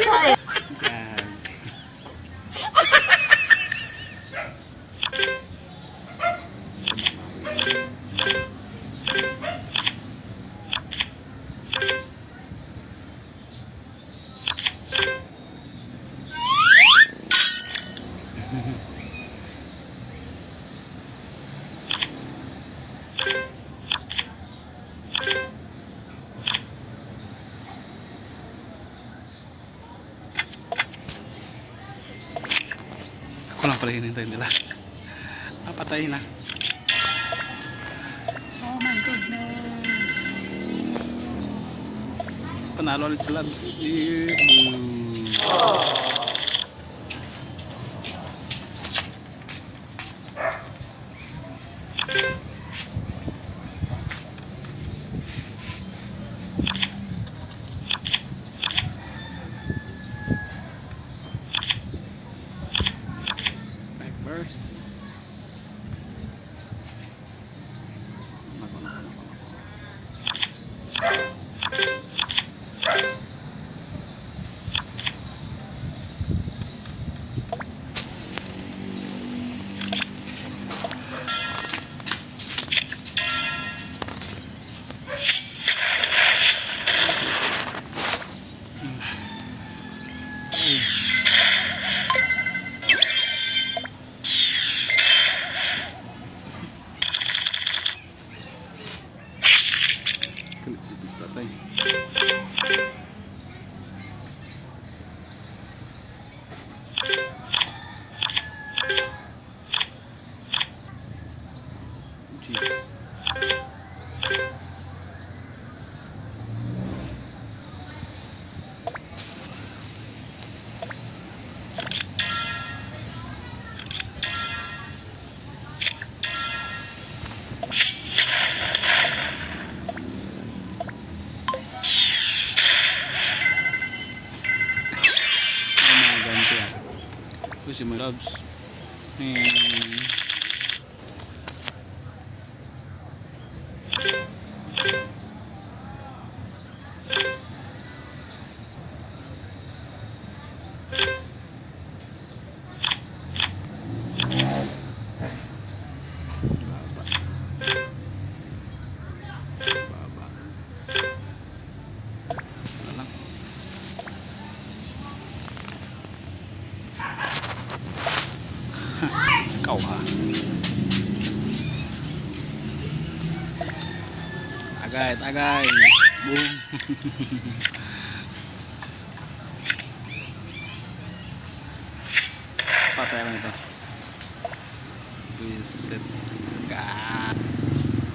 Cepat. pala hinintay nila. Napatay na. Oh my goodness. Panalo ulit sa labs. Yeah. Oh. Kasi my loves. And ka tagay tagay boom. Patay mo nito reset. Ka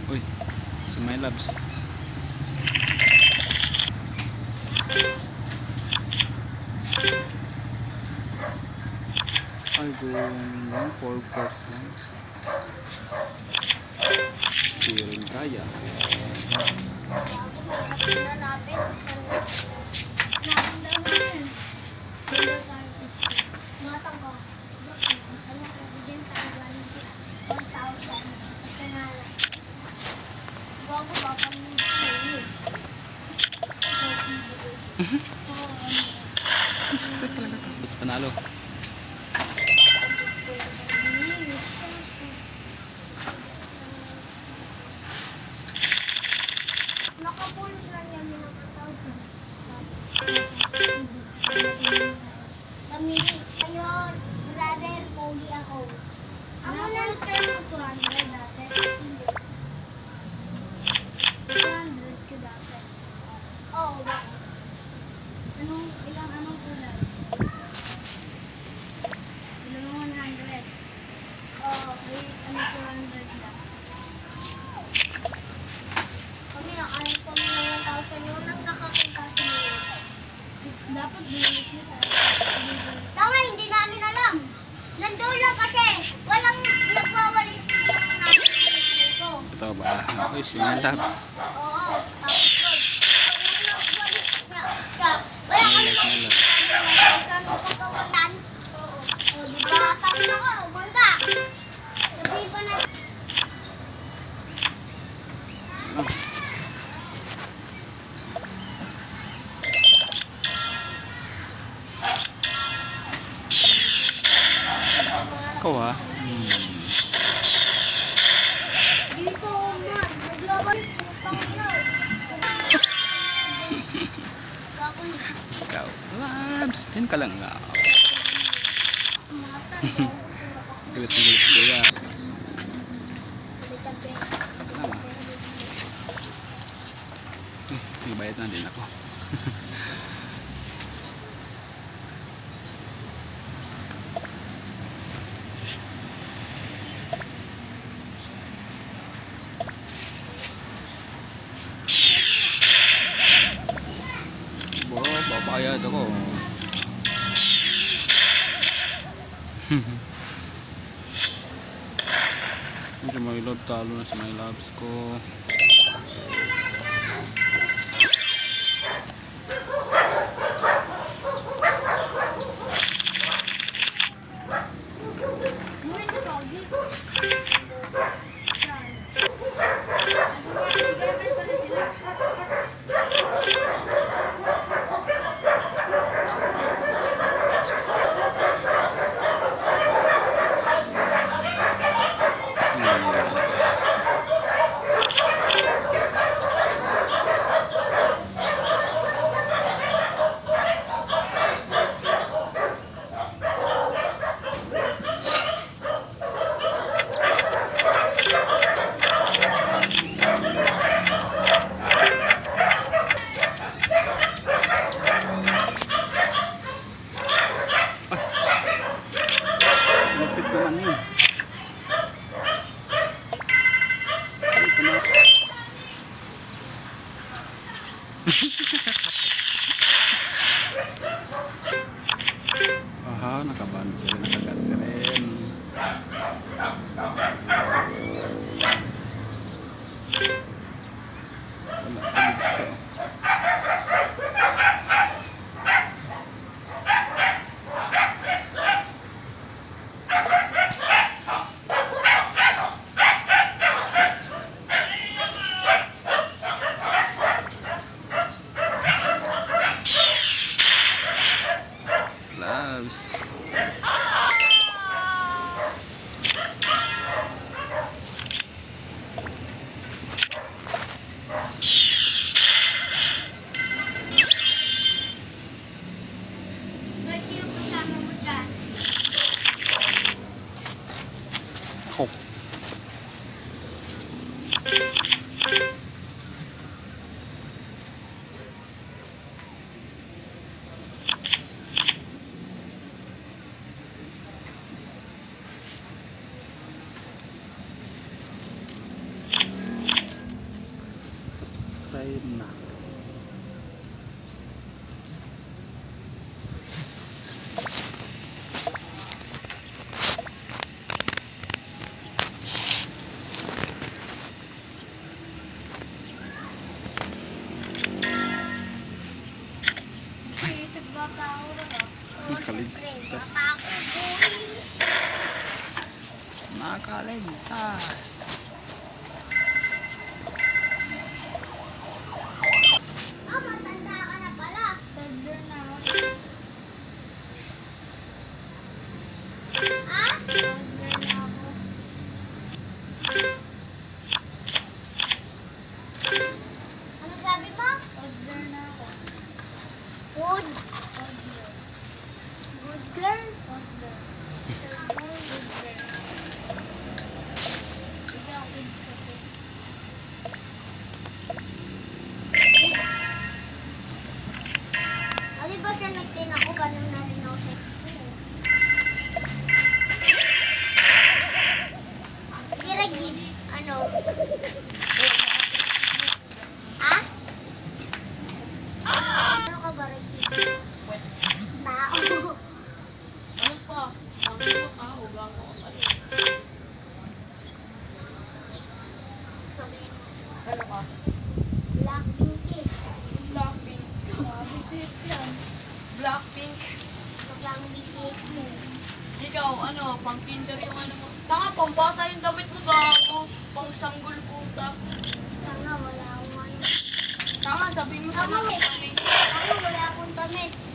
uy so my loves medyo lang 4 course lang hindi rin kaya Mm-hmm. Gusto talaga ito. Panalo. 你喜欢他。Ikaw, labs, dyan ka lang nga. Ah. galit na galit ko yan. Tama. Eh, may bayad na din ako. मतलब तालुन इसमाइल आप इसको Aha, nakabansa. 6 Sabi mo sa mga Ako, wala akong damit.